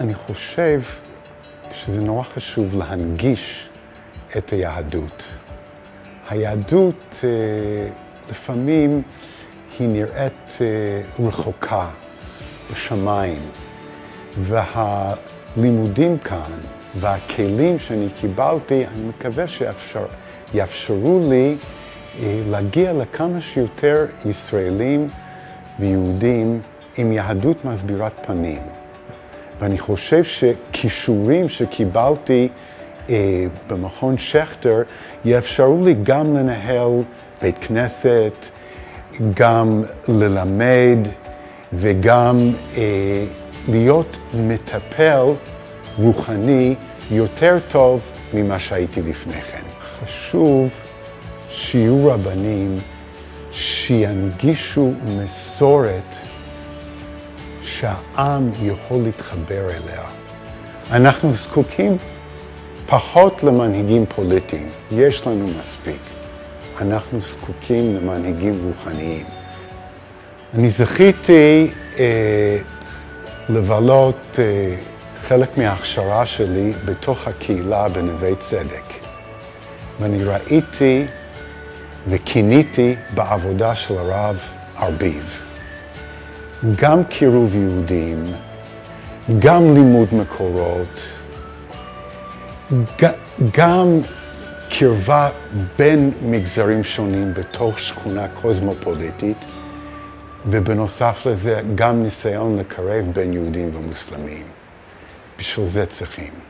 אני חושב שזה נורא חשוב להנגיש את היהדות. היהדות לפעמים היא נראית רחוקה, בשמיים, והלימודים כאן והכלים שאני קיבלתי, אני מקווה שיאפשרו לי להגיע לכמה שיותר ישראלים ויהודים עם יהדות מסבירת פנים. ואני חושב שכישורים שקיבלתי אה, במכון שכטר יאפשרו לי גם לנהל בית כנסת, גם ללמד וגם אה, להיות מטפל רוחני יותר טוב ממה שהייתי לפני כן. חשוב שיהיו רבנים שינגישו מסורת שהעם יכול להתחבר אליה. אנחנו זקוקים פחות למנהיגים פוליטיים, יש לנו מספיק. אנחנו זקוקים למנהיגים רוחניים. אני זכיתי אה, לבלות אה, חלק מההכשרה שלי בתוך הקהילה בנווה צדק. ואני ראיתי וקיניתי בעבודה של הרב ארביב. גם קירוב יהודים, גם לימוד מקורות, גם קרבה בין מגזרים שונים בתוך שכונה קוסמופוליטית, ובנוסף לזה גם ניסיון לקרב בין יהודים ומוסלמים. בשביל זה צריכים.